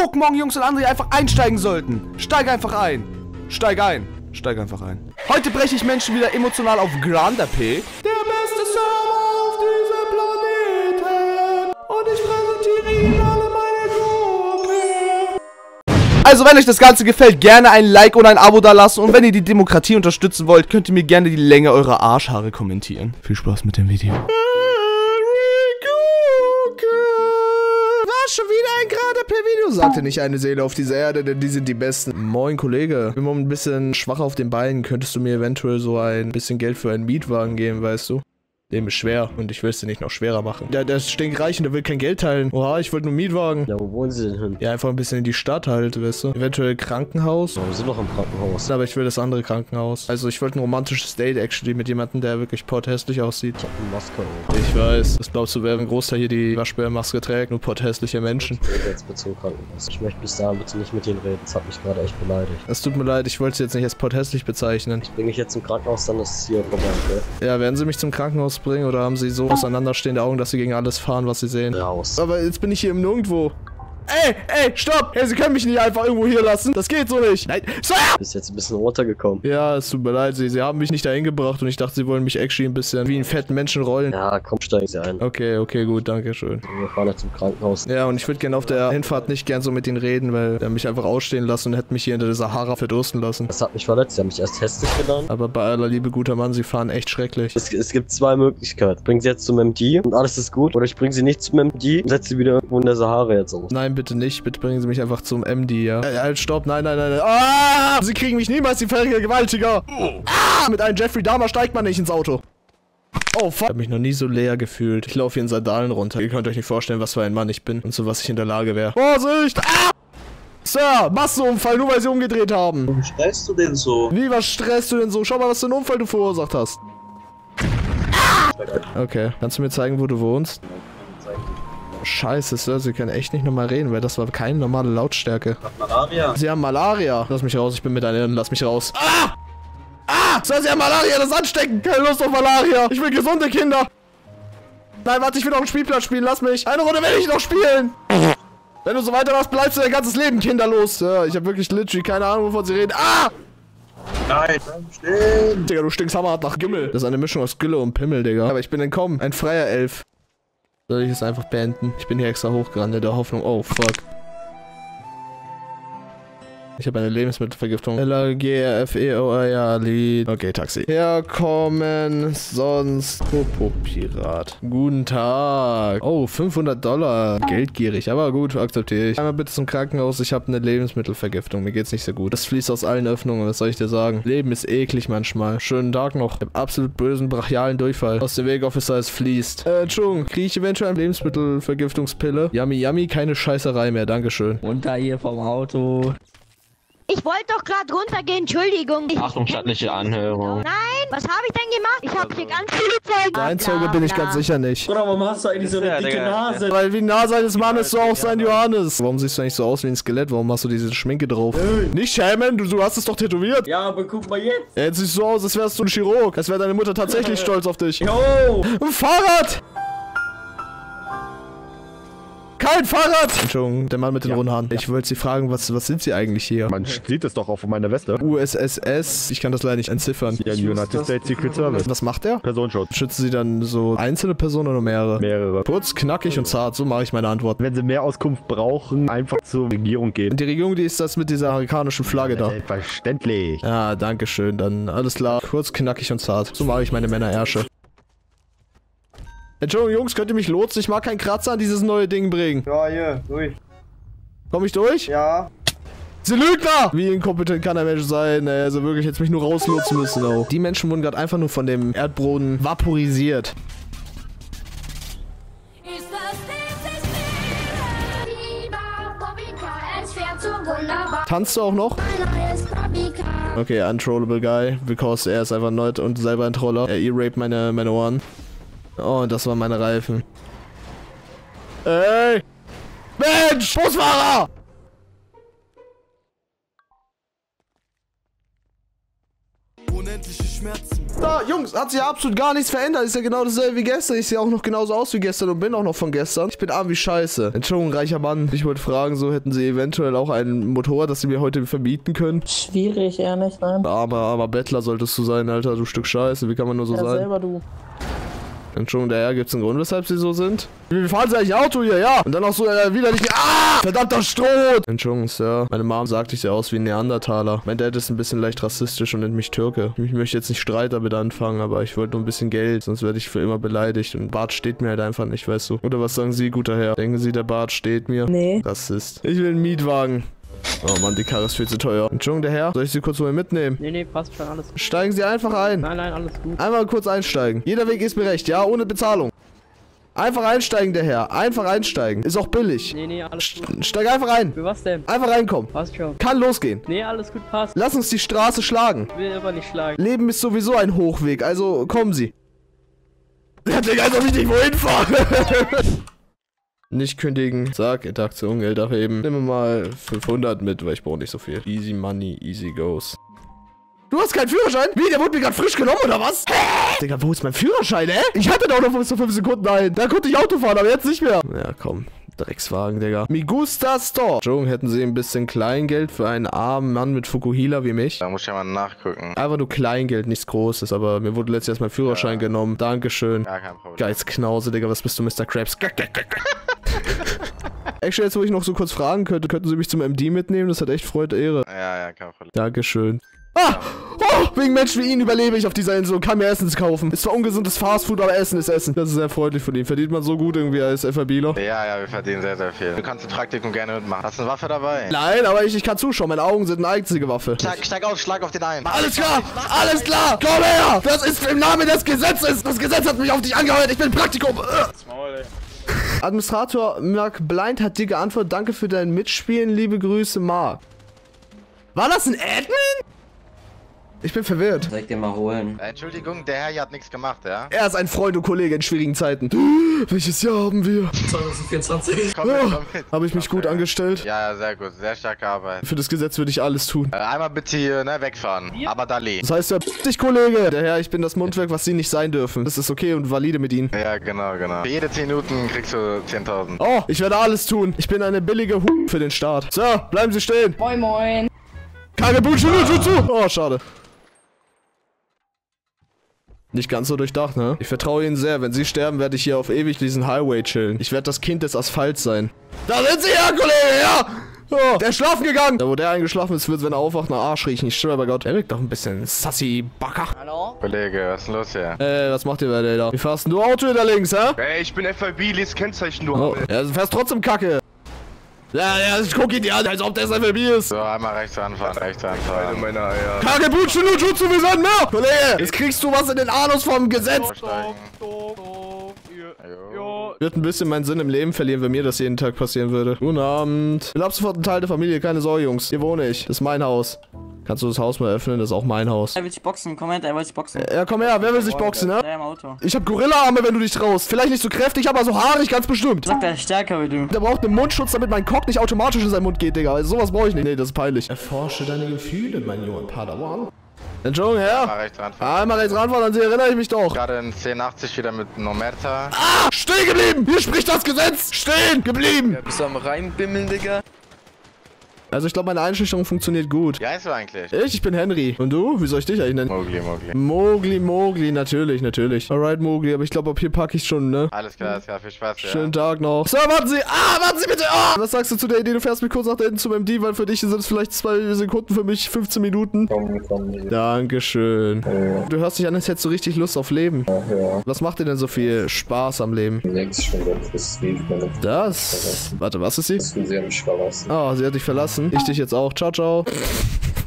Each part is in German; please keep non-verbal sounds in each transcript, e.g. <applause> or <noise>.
Guck, morgen Jungs und andere einfach einsteigen sollten. Steig einfach ein. Steig ein. Steig einfach ein. Heute breche ich Menschen wieder emotional auf Grande P. Der beste Server auf diesem Planeten. Und ich präsentiere Ihnen alle meine Gruppe. Also, wenn euch das Ganze gefällt, gerne ein Like und ein Abo da lassen. Und wenn ihr die Demokratie unterstützen wollt, könnt ihr mir gerne die Länge eurer Arschhaare kommentieren. Viel Spaß mit dem Video. Video, sagte nicht eine Seele auf dieser Erde, denn die sind die Besten. Moin, Kollege. Bin mal ein bisschen schwach auf den Beinen. Könntest du mir eventuell so ein bisschen Geld für einen Mietwagen geben, weißt du? Leben ist schwer und ich will es dir nicht noch schwerer machen. Der, der ist stinkreich und der will kein Geld teilen. Oha, ich wollte nur Mietwagen. Ja, wo wollen Sie denn hin? Ja, einfach ein bisschen in die Stadt halt, weißt du. Eventuell Krankenhaus. Ja, wir sind doch im Krankenhaus. Aber ich will das andere Krankenhaus. Also ich wollte ein romantisches Date actually mit jemandem, der wirklich porthässlich aussieht. Ich hab eine Maske auf. Ich weiß. Das glaubst du, wer ein Großteil hier die Waschbärmaske trägt? Nur porthässliche Menschen. Ich rede jetzt bitte zum Krankenhaus. Ich möchte bis dahin bitte nicht mit Ihnen reden. Das hat mich gerade echt beleidigt. Es tut mir leid, ich wollte sie jetzt nicht als porthässlich bezeichnen. Ich bringe ich jetzt zum Krankenhaus, dann ist es hier vorbei, okay? Ja, werden sie mich zum Krankenhaus bringen oder haben sie so auseinanderstehende Augen, dass sie gegen alles fahren, was sie sehen? Raus. Aber jetzt bin ich hier im Nirgendwo. Ey, ey, stopp! Hey, Sie können mich nicht einfach irgendwo hier lassen. Das geht so nicht. Nein, Sir! Bist jetzt ein bisschen runtergekommen. Ja, es tut mir leid. Sie, Sie haben mich nicht dahin gebracht und ich dachte, Sie wollen mich actually ein bisschen wie einen fetten Menschen rollen. Ja, komm, steigen Sie ein. Okay, okay, gut, danke schön. Wir fahren jetzt zum Krankenhaus. Ja, und ich würde gerne auf der Hinfahrt nicht gern so mit Ihnen reden, weil er mich einfach ausstehen lassen und hätte mich hier in der Sahara verdursten lassen. Das hat mich verletzt. Sie haben mich erst hässlich genannt. Aber bei aller Liebe, guter Mann, Sie fahren echt schrecklich. Es, es gibt zwei Möglichkeiten. Bringen Sie jetzt zum MD und alles ist gut. Oder ich bringe Sie nicht zum MD und setze Sie wieder irgendwo in der Sahara jetzt aus. Nein, bitte nicht. Bitte bringen Sie mich einfach zum MD, ja. Äh, halt, stopp. Nein, nein, nein, nein. Ah! Sie kriegen mich niemals, die Vergewaltiger. Ah! Mit einem Jeffrey Dahmer steigt man nicht ins Auto. Oh, fuck. Ich habe mich noch nie so leer gefühlt. Ich laufe hier in Sandalen runter. Ihr könnt euch nicht vorstellen, was für ein Mann ich bin und zu was ich in der Lage wäre. Vorsicht! Ah! Sir, Massenunfall, nur weil sie umgedreht haben. Warum stresst du denn so? Wie, was stresst du denn so? Schau mal, was für einen Unfall du verursacht hast. Okay, kannst du mir zeigen, wo du wohnst? Scheiße, Sir, Sie können echt nicht nochmal reden, weil das war keine normale Lautstärke. Hat Malaria? Sie haben Malaria. Lass mich raus, ich bin mit deinen lass mich raus. Ah! Ah! Sir, Sie haben Malaria, das ist ansteckend. Keine Lust auf Malaria. Ich will gesunde Kinder. Nein, warte, ich will noch einen Spielplatz spielen, lass mich. Eine Runde will ich noch spielen. Wenn du so weiter machst, bleibst du dein ganzes Leben kinderlos. Sir, ich habe wirklich literally keine Ahnung, wovon Sie reden. Ah! Nein, stehen! Digga, du stinkst hammerhart nach Gimmel. Das ist eine Mischung aus Gülle und Pimmel, Digga. Aber ich bin entkommen. Ein freier Elf. Soll ich es einfach beenden? Ich bin hier extra hochgerannt in der Hoffnung. Oh, fuck. Ich habe eine Lebensmittelvergiftung. l a g r f e. Okay, Taxi. Herkommen, sonst Popo-Pirat. Guten Tag. Oh, 500 Dollar. Geldgierig, aber gut, akzeptiere ich. Einmal bitte zum Krankenhaus, ich habe eine Lebensmittelvergiftung. Mir geht's nicht so gut. Das fließt aus allen Öffnungen, was soll ich dir sagen? Leben ist eklig manchmal. Schönen Tag noch. Ich habe absolut bösen, brachialen Durchfall. Aus dem Weg, Officer, es fließt. Äh, Entschuldigung, kriege ich eventuell eine Lebensmittelvergiftungspille? Yummy, yummy, keine Scheißerei mehr, Dankeschön. Runter hier vom Auto. Ich wollte doch gerade runtergehen, Entschuldigung. Ich Achtung, stattliche Anhörung. Nein, was habe ich denn gemacht? Ich habe hier ganz viele Zeugen. Dein Zeuge bin ich ganz sicher nicht. Bruder, warum hast du eigentlich so eine Ja, dicke Digga. Nase? Weil wie die Nase eines Mannes, so auch sein Johannes. Warum siehst du eigentlich so aus wie ein Skelett? Warum hast du diese Schminke drauf? Nicht schämen, du, du hast es doch tätowiert. Ja, aber guck mal jetzt. Jetzt siehst du so aus, als wärst du ein Chirurg. Als wäre deine Mutter tatsächlich stolz auf dich. Yo! Ein Fahrrad! Kein Fahrrad! Entschuldigung, der Mann mit den runden Haaren. Ich wollte Sie fragen, was, was sind Sie eigentlich hier? Man sieht es doch auf meiner Weste. USSS? Ich kann das leider nicht entziffern. Ja, United States Secret Service. Was macht er? Personenschutz. Schützen Sie dann so einzelne Personen oder mehrere? Mehrere. Kurz, knackig und zart, so mache ich meine Antwort. Wenn sie mehr Auskunft brauchen, einfach zur Regierung gehen. Die Regierung, die ist das mit dieser amerikanischen Flagge da. Selbstverständlich. Ja, danke schön. Dann alles klar. Kurz, knackig und zart. So mache ich meine Männerärsche. Entschuldigung, Jungs, könnt ihr mich lotsen? Ich mag keinen Kratzer an dieses neue Ding bringen. Ja, hier, durch. Komm ich durch? Ja. Sie Lügner! Wie inkompetent kann ein Mensch sein? Ey, also wirklich jetzt mich nur rauslotsen müssen. Oh. Die Menschen wurden gerade einfach nur von dem Erdboden vaporisiert. Ist das dieses Leben? Lieber Bobbycar, es fährt so wunderbar. Tanzt du auch noch? Okay, untrollable guy, because er ist einfach neu und selber ein Troller. Er e-raped meine, meine Ohren. Oh, das waren meine Reifen. Ey! Mensch! Busfahrer! Unendliche Schmerzen. Da, Jungs, hat sich ja absolut gar nichts verändert. Ist ja genau dasselbe wie gestern. Ich sehe auch noch genauso aus wie gestern und bin auch noch von gestern. Ich bin arm wie Scheiße. Entschuldigung, reicher Mann. Ich wollte fragen, so hätten Sie eventuell auch ein Motorrad, das Sie mir heute verbieten können? Schwierig, eher nicht, nein. Armer, armer Bettler solltest du sein, Alter, du Stück Scheiße. Wie kann man nur so Ja, sein? selber du. Entschuldigung, daher gibt's einen Grund, weshalb sie so sind? Wie fahren sie eigentlich Auto hier? Ja. Und dann auch so äh, wieder nicht. Ah! Verdammter Stroh! Entschuldigung, Sir. Meine Mom sagt, ich sehe aus wie ein Neandertaler. Mein Dad ist ein bisschen leicht rassistisch und nennt mich Türke. Ich möchte jetzt nicht Streit damit anfangen, aber ich wollte nur ein bisschen Geld, sonst werde ich für immer beleidigt. Und Bart steht mir halt einfach nicht, weißt du. Oder was sagen Sie, guter Herr? Denken Sie, der Bart steht mir? Nee. Rassist. Ich will einen Mietwagen. Oh Mann, die Karre ist viel zu teuer. Entschuldigung, der Herr. Soll ich Sie kurz mal mitnehmen? Nee, nee, passt schon, alles gut. Steigen Sie einfach ein. Nein, nein, alles gut. Einmal kurz einsteigen. Jeder Weg ist mir recht, ja? Ohne Bezahlung. Einfach einsteigen, der Herr. Einfach einsteigen. Ist auch billig. Nee, nee, alles gut. Steig einfach ein. Für was denn? Einfach reinkommen. Passt schon. Kann losgehen. Nee, alles gut, passt. Lass uns die Straße schlagen. Ich will aber nicht schlagen. Leben ist sowieso ein Hochweg, also kommen Sie. <laughs> Der Digga, als ob ich nicht wohin fahre. <laughs> Nicht kündigen. Sag, Interaktion, Geld abheben. Nimm mir mal 500 mit, weil ich brauche nicht so viel. Easy money, easy goes. Du hast keinen Führerschein? Wie, der wurde mir gerade frisch genommen, oder was? Hä? Digga, wo ist mein Führerschein, hä? Ich hatte doch noch bis zu 5 Sekunden ein. Da konnte ich Auto fahren, aber jetzt nicht mehr. Ja, komm. Dreckswagen, Digga. Migusta Store. Entschuldigung, hätten Sie ein bisschen Kleingeld für einen armen Mann mit Fukuhila wie mich? Da muss ich ja mal nachgucken. Einfach nur Kleingeld, nichts Großes, aber mir wurde letztes Jahr mein Führerschein genommen. Dankeschön. Gar kein Problem. Geizknause, Digga, was bist du, Mr. Krabs? Actually, <laughs> jetzt wo ich noch so kurz fragen könnte, könnten Sie mich zum MD mitnehmen? Das hat echt Freude, Ehre. Ja, ja, kein Problem. Dankeschön. Ah! Oh, wegen Menschen wie Ihnen überlebe ich auf dieser Insel und kann mir Essens kaufen. Ist zwar ungesundes Fastfood, aber Essen ist Essen. Das ist sehr freundlich von Ihnen. Verdient man so gut irgendwie als FABler? Ja, ja, wir verdienen sehr, sehr viel. Du kannst ein Praktikum gerne mitmachen. Hast du eine Waffe dabei? Nein, aber ich, ich kann zuschauen. Meine Augen sind eine einzige Waffe. Steig, steig auf, schlag auf den einen. Alles klar! Alles klar! Komm her! Das ist im Namen des Gesetzes! Das Gesetz hat mich auf dich angeheuert! Ich bin Praktikum! Administrator Mark Blind hat dir geantwortet, danke für dein Mitspielen, liebe Grüße, Mark. War das ein Admin? Ich bin verwirrt. Soll ich den mal holen? Äh, Entschuldigung, der Herr hier hat nichts gemacht, ja? Er ist ein Freund und Kollege in schwierigen Zeiten. <gasps> Welches Jahr haben wir? 2024. Komm mit, komm mit. Habe ich mich gut angestellt? Ja, sehr gut. Sehr starke Arbeit. Für das Gesetz würde ich alles tun. Äh, einmal bitte hier, ne, wegfahren. Aber Dali. Das heißt ja, dich, Kollege. Der Herr, ich bin das Mundwerk, was Sie nicht sein dürfen. Das ist okay und valide mit Ihnen. Ja, genau, genau. Für jede 10 Minuten kriegst du 10.000. Oh, ich werde alles tun. Ich bin eine billige Hu für den Staat. Sir, bleiben Sie stehen. Moin, moin. Kagebutsu Jutsu. Oh, schade. Nicht ganz so durchdacht, ne? Ich vertraue Ihnen sehr. Wenn Sie sterben, werde ich hier auf ewig diesen Highway chillen. Ich werde das Kind des Asphalts sein. Da sind Sie ja, Kollege, ja! Oh, der ist schlafen gegangen! Da, wo der eingeschlafen ist, wird, wenn er aufwacht, nach Arsch riechen. Ich schwöre bei Gott. Der wirkt doch ein bisschen sassy Backer. Hallo? Kollege, was ist denn los hier? Äh, was macht ihr bei der da? Wie fährst denn du Auto da links, hä? Ey, ich bin FIB, lies Kennzeichen, du Oh, ja, du fährst trotzdem kacke. Ja, ja, ich guck ihn dir an, als ob der SFB ist. So, einmal rechts ranfahren, rechts ranfahren. meine Eier. Kagebutsu no Jutsu, wir sind mehr! Kollege, jetzt kriegst du was in den Anus vom Gesetz. Jo. Wird ein bisschen meinen Sinn im Leben verlieren, wenn mir das jeden Tag passieren würde. Guten Abend. Ich bin ab sofort ein Teil der Familie, keine Sorge, Jungs. Hier wohne ich. Das ist mein Haus. Kannst du das Haus mal öffnen? Das ist auch mein Haus. Er will sich boxen, komm her, er will sich boxen. Ja, komm her, wer will sich boxen, ne? Der im Auto. Ich hab Gorilla-Arme, wenn du dich traust. Vielleicht nicht so kräftig, aber so haarig, ganz bestimmt. Sagt er ist stärker wie du. Der braucht einen Mundschutz, damit mein Cock nicht automatisch in seinen Mund geht, Digga. Also sowas brauche ich nicht. Nee, das ist peinlich. Erforsche deine Gefühle, mein junger Padawan. Entschuldigung, Einmal Herr. rechts ranfahren. Einmal rechts ranfahren, an Sie erinnere ich mich doch. Gerade in 1080 wieder mit Nomerta. Ah, stehen geblieben! Hier spricht das Gesetz! Stehen geblieben! Bist du am Reinbimmeln, Digga? Also ich glaube, meine Einschüchterung funktioniert gut. Wie heißt du eigentlich? Ich, ich bin Henry. Und du? Wie soll ich dich eigentlich nennen? Mogli, Mogli. Mogli, Mogli, natürlich, natürlich. Alright, Mogli, aber ich glaube, ab hier packe ich schon, ne? Alles klar, alles klar, viel Spaß, ja. Schönen Tag noch. So, warten Sie! Ah, warten Sie bitte! Ah! Was sagst du zu der Idee? Du fährst mich kurz nach hinten zum MD, weil für dich sind es vielleicht zwei Sekunden, für mich 15 Minuten. Komm, komm, Dankeschön. Du hörst dich an, als hättest du richtig Lust auf Leben. ja. Was macht dir denn so viel Spaß am Leben? Nächstes schon das meine Das. Warte, was ist sie? Das will sie ja verlassen. Oh, sie hat dich verlassen. Ich dich jetzt auch. Ciao, ciao.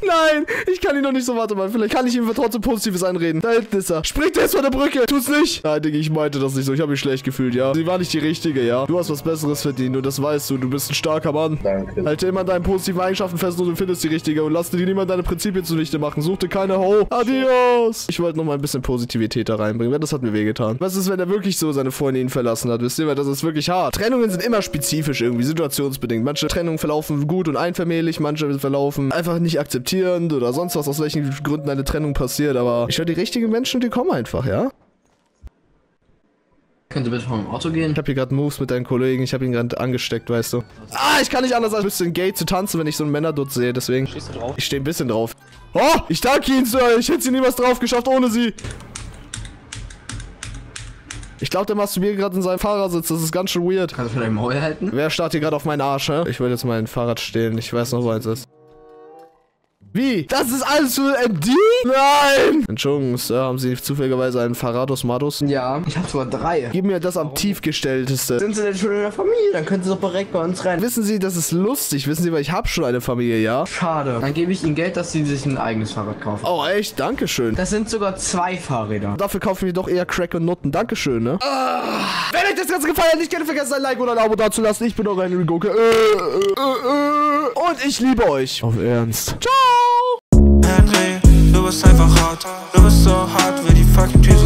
Nein, ich kann ihn noch nicht so, warte mal. Vielleicht kann ich ihm trotzdem Positives einreden. Da hinten ist er. Springt er jetzt von der Brücke. Tut's nicht. Nein, Digga, ich meinte das nicht so. Ich habe mich schlecht gefühlt, ja. Sie war nicht die richtige, ja. Du hast was Besseres verdient und das weißt du. Du bist ein starker Mann. Danke. Halte immer an deinen positiven Eigenschaften fest und du findest die richtige und lass dir niemand deine Prinzipien zunichte machen. Such dir keine Ho. Adios. Ich wollte noch mal ein bisschen Positivität da reinbringen, weil das hat mir wehgetan. Was ist, wenn er wirklich so seine Freundin verlassen hat? Wisst ihr, weil das ist wirklich hart. Trennungen sind immer spezifisch irgendwie, situationsbedingt. Manche Trennungen verlaufen gut und einvermählich, manche verlaufen einfach nicht akzeptiert pubertierend oder sonst was, aus welchen Gründen eine Trennung passiert, aber ich höre die richtigen Menschen, die kommen einfach, ja? Könnt ihr bitte vom Auto gehen? Ich habe hier gerade Moves mit deinen Kollegen, ich habe ihn gerade angesteckt, weißt du. Ah, ich kann nicht anders als ein bisschen gay zu tanzen, wenn ich so einen Männerdutt sehe, deswegen. Stehst du drauf? Ich stehe ein bisschen drauf. Oh, ich danke Ihnen, Sir, ich hätte sie niemals drauf geschafft ohne Sie. Ich glaube, der masturbiert gerade in seinem Fahrersitz, das ist ganz schön weird. Kannst du vielleicht Maul halten? Wer starrt hier gerade auf meinen Arsch, hä? Ich wollte jetzt mein Fahrrad stehlen, ich weiß noch, wo eins ist. Wie? Das ist alles für MD? Nein! Entschuldigung, Sir, haben Sie zufälligerweise einen Farados Madus? Ja, ich hab sogar drei. Gib mir das am tiefgestellteste. Sind sie denn schon in der Familie? Dann können sie doch direkt bei uns rein. Wissen Sie, das ist lustig. Wissen Sie, weil ich habe schon eine Familie, ja? Schade. Dann gebe ich ihnen Geld, dass sie sich ein eigenes Fahrrad kaufen. Oh, echt? Dankeschön. Das sind sogar zwei Fahrräder. Dafür kaufen wir doch eher Crack und Nutten. Dankeschön, ne? Wenn euch das Ganze gefallen hat, nicht gerne vergessen, ein Like oder ein Abo dazulassen. Ich bin eure Henry Goke. Äh, äh, äh, äh. Und ich liebe euch. Auf Ernst. Ciao! bist einfach hart. Du bist so hart wie die fucking Tür